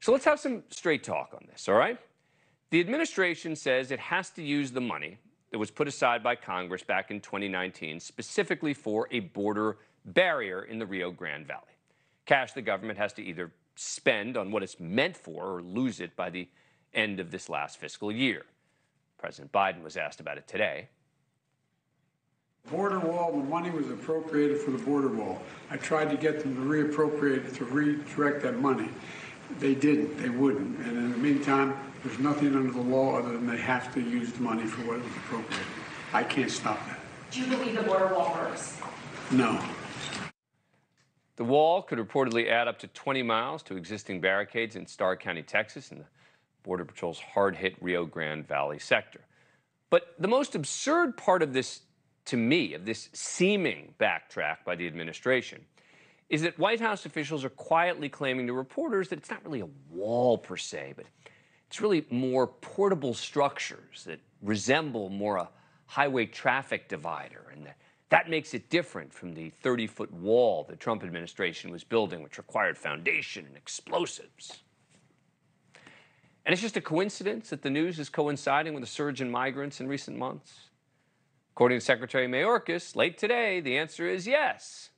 So let's have some straight talk on this, all right? The administration says it has to use the money that was put aside by Congress back in 2019 specifically for a border barrier in the Rio Grande Valley. Cash the government has to either spend on what it's meant for or lose it by the end of this last fiscal year. President Biden was asked about it today. Border wall, the money was appropriated for the border wall. I tried to get them to reappropriate, to redirect that money. They didn't, they wouldn't. And in the meantime, there's nothing under the law other than they have to use the money for what was appropriated. I can't stop that. Do you believe the border wall works? No. The wall could reportedly add up to 20 miles to existing barricades in Starr County, Texas, in the Border Patrol's hard hit Rio Grande Valley sector. But the most absurd part of this, to me, of this seeming backtrack by the administration, is that White House officials are quietly claiming to reporters that it's not really a wall per se, but it's really more portable structures that resemble more a highway traffic divider, and that, that makes it different from the 30 foot wall the Trump administration was building, which required foundation and explosives. And it's just a coincidence that the news is coinciding with a surge in migrants in recent months. According to Secretary Mayorkas, late today, the answer is yes.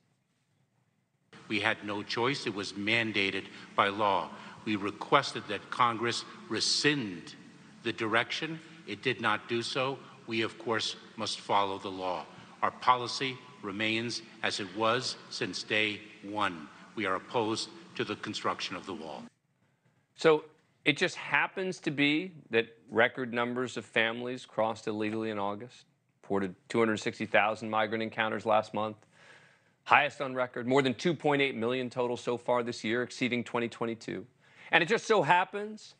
We had no choice. It was mandated by law. We requested that Congress rescind the direction. It did not do so. We, of course, must follow the law. Our policy remains as it was since day one. We are opposed to the construction of the wall. So it just happens to be that record numbers of families crossed illegally in August, reported 260,000 migrant encounters last month highest on record, more than 2.8 million total so far this year, exceeding 2022. And it just so happens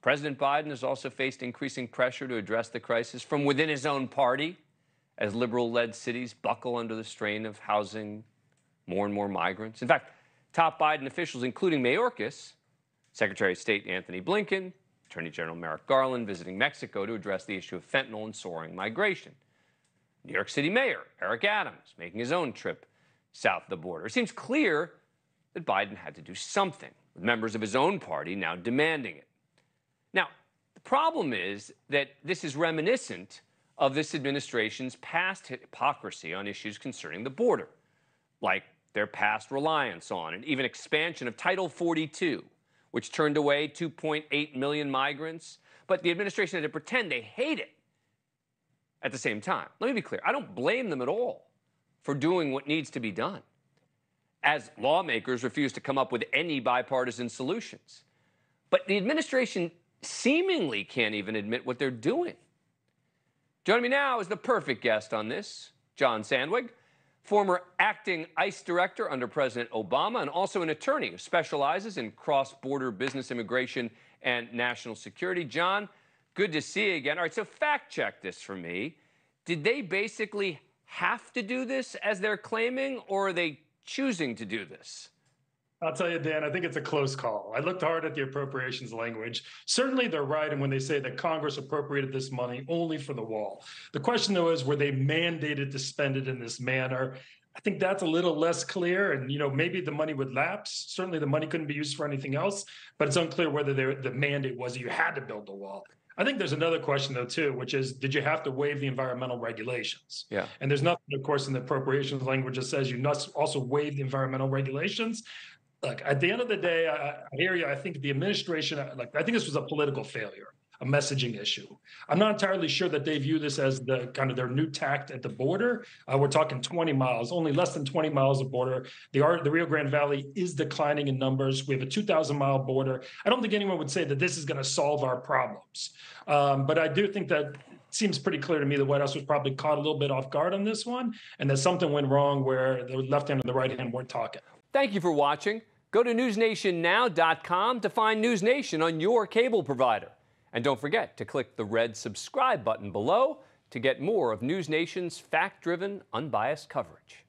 President Biden has also faced increasing pressure to address the crisis from within his own party as liberal led cities buckle under the strain of housing more and more migrants. In fact, top Biden officials, including Mayorkas, Secretary of State Antony Blinken, Attorney General Merrick Garland visiting Mexico to address the issue of fentanyl and soaring migration. New York City Mayor Eric Adams making his own trip south of the border. It seems clear that Biden had to do something, with members of his own party now demanding it. Now, the problem is that this is reminiscent of this administration's past hypocrisy on issues concerning the border, like their past reliance on and even expansion of Title 42, which turned away 2.8 million migrants. But the administration had to pretend they hate it at the same time. Let me be clear I don't blame them at all for doing what needs to be done, as lawmakers refuse to come up with any bipartisan solutions. But the administration seemingly can't even admit what they're doing. Joining me now is the perfect guest on this, John Sandweg, former acting ICE director under President Obama and also an attorney who specializes in cross border business immigration and national security. John, good to see you again. All right, so fact check this for me. Did they basically have to do this as they're claiming, or are they choosing to do this? I'll tell you, Dan, I think it's a close call. I looked hard at the appropriations language. Certainly, they're right. And when they say that Congress appropriated this money only for the wall, the question, though, is were they mandated to spend it in this manner? I think that's a little less clear. And, you know, maybe the money would lapse. Certainly, the money couldn't be used for anything else, but it's unclear whether the mandate was you had to build the wall. I think there's another question though too, which is did you have to waive the environmental regulations? Yeah. And there's nothing, of course, in the appropriations language that says you must also waive the environmental regulations. Look, at the end of the day, I, I hear you. I think the administration, like, I think this was a political failure a messaging issue. I'm not entirely sure that they view this as the kind of their new tact at the border. Uh, we're talking 20 miles, only less than 20 miles of border. The, the Rio Grande Valley is declining in numbers. We have a 2,000 mile border. I don't think anyone would say that this is going to solve our problems. Um, but I do think that seems pretty clear to me the White House was probably caught a little bit off guard on this one, and that something went wrong where the left hand and the right hand weren't talking. Thank you for watching. Go to newsnationnow.com to find News Nation on your cable provider. And don't forget to click the red subscribe button below to get more of News Nation's fact driven, unbiased coverage.